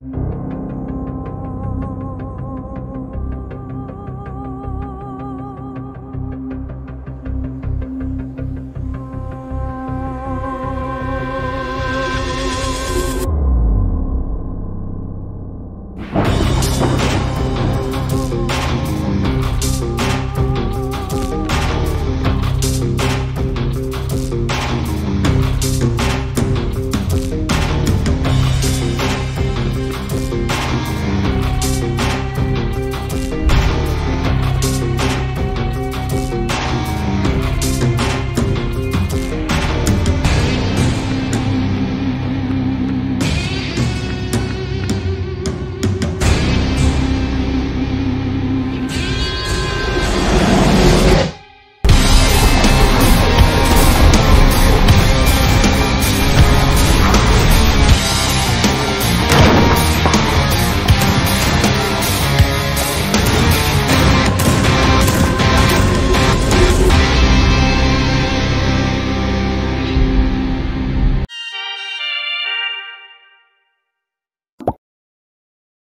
you